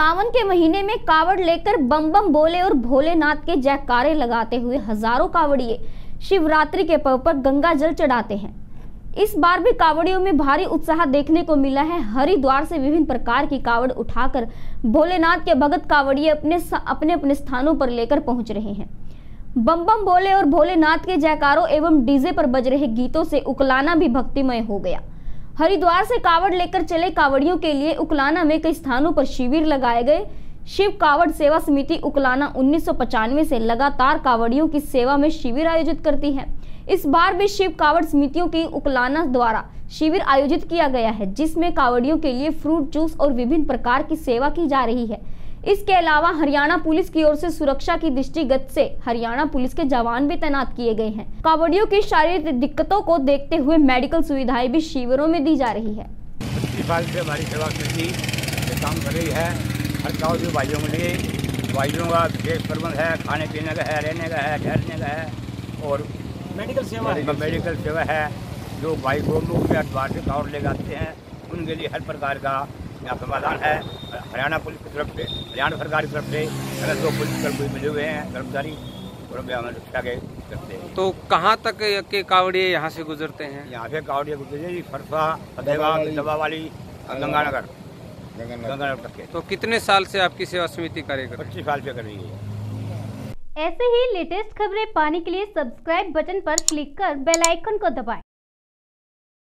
सावन के महीने में कावड़ लेकर बम बम बोले और भोलेनाथ के जयकारे लगाते हुए हज़ारों कावड़िए शिवरात्रि के पर्व पर गंगा जल चढ़ाते हैं। इस बार भी कावड़ियों में भारी उत्साह देखने को मिला है। हरिद्वार से विभिन्न प्रकार की कावड़ उठाकर भोलेनाथ के भगत कावड़िए अपने अपने अपने स्थानों पर लेकर पहुँच रहे हैं। बम बम बोले और भोलेनाथ के जयकारों एवं डीजे पर बज रहे गीतों से उकलाना भी भक्तिमय हो गया। हरिद्वार से कावड़ लेकर चले कावड़ियों के लिए उकलाना में कई स्थानों पर शिविर लगाए गए। शिव कावड़ सेवा समिति उकलाना उन्नीस से लगातार कावड़ियों की सेवा में शिविर आयोजित करती है। इस बार भी शिव कावड़ समितियों की उकलाना द्वारा शिविर आयोजित किया गया है, जिसमें कावड़ियों के लिए फ्रूट जूस और विभिन्न प्रकार की सेवा की जा रही है। इसके अलावा हरियाणा पुलिस की ओर से सुरक्षा की दृष्टिगत से हरियाणा पुलिस के जवान भी तैनात किए गए हैं। कावड़ियों की शारीरिक दिक्कतों को देखते हुए मेडिकल सुविधाएँ भी शिविरों में दी जा रही है। हमारी सेवा काम कर रही है। हर कावड़ी भाइयों के लिए भाइयों का विशेष प्रबंध है खाने पीने का है रहने का है ठहरने का है और मेडिकल सेवा मेडिकल सेवा है। जो भाई गोलू के अखबार से कावड़ ले जाते हैं उनके लिए हर प्रकार का यहाँ समाधान है। हरियाणा पुलिस की तरफ़ से हरियाणा सरकार की तरफ़ से अगर दो पुलिस कर्मी मिले हुए हैं कर्मचारी रक्षा के करते हैं तो कहाँ तक के कावड़िए यहाँ से गुजरते हैं? यहाँ से कावड़िए गुजरते जी फरसा फतेहवा दवा वाली गंगानगर। गंगानगर। तक के। तो कितने साल से आपकी सेवा समिति कार्य कर पच्चीस साल से कर रही है। ऐसे ही लेटेस्ट खबरें पाने के लिए सब्सक्राइब बटन पर क्लिक कर बेल आइकन को दबाएँ।